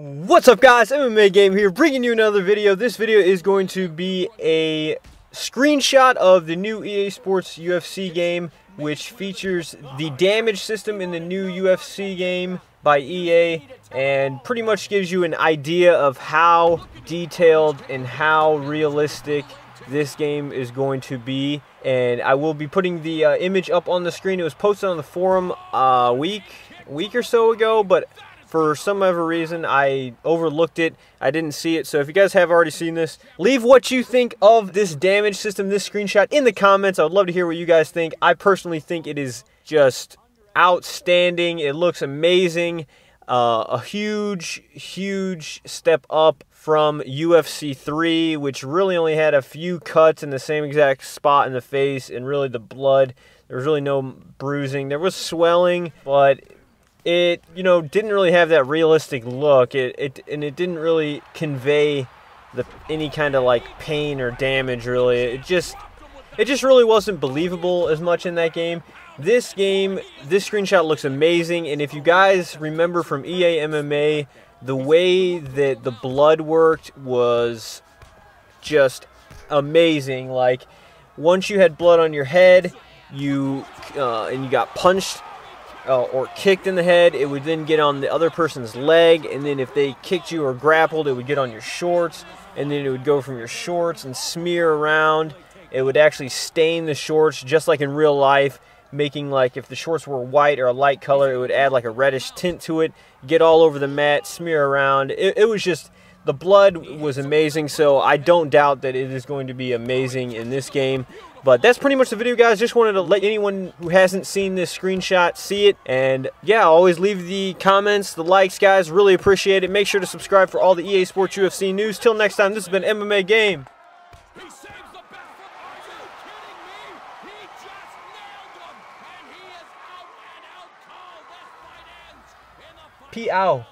What's up guys, MMA Game here, bringing you another video. This video is going to be a screenshot of the new EA Sports UFC game, which features the damage system in the new UFC game by EA, and pretty much gives you an idea of how detailed and how realistic this game is going to be. And I will be putting the uh, image up on the screen. It was posted on the forum a week, week or so ago, but for some other reason, I overlooked it. I didn't see it. So if you guys have already seen this, leave what you think of this damage system, this screenshot in the comments. I would love to hear what you guys think. I personally think it is just outstanding. It looks amazing. Uh, a huge, huge step up from UFC 3, which really only had a few cuts in the same exact spot in the face and really the blood. There was really no bruising. There was swelling, but it you know didn't really have that realistic look. It it and it didn't really convey the any kind of like pain or damage really. It just it just really wasn't believable as much in that game. This game, this screenshot looks amazing, and if you guys remember from EA MMA, the way that the blood worked was just amazing. Like once you had blood on your head, you uh, and you got punched uh, or kicked in the head, it would then get on the other person's leg, and then if they kicked you or grappled, it would get on your shorts, and then it would go from your shorts and smear around. It would actually stain the shorts just like in real life, making like if the shorts were white or a light color, it would add like a reddish tint to it, get all over the mat, smear around. It, it was just the blood was amazing, so I don't doubt that it is going to be amazing in this game. But that's pretty much the video, guys. Just wanted to let anyone who hasn't seen this screenshot see it. And yeah, always leave the comments, the likes, guys. Really appreciate it. Make sure to subscribe for all the EA Sports UFC news. Till next time, this has been MMA Game. P. Ow.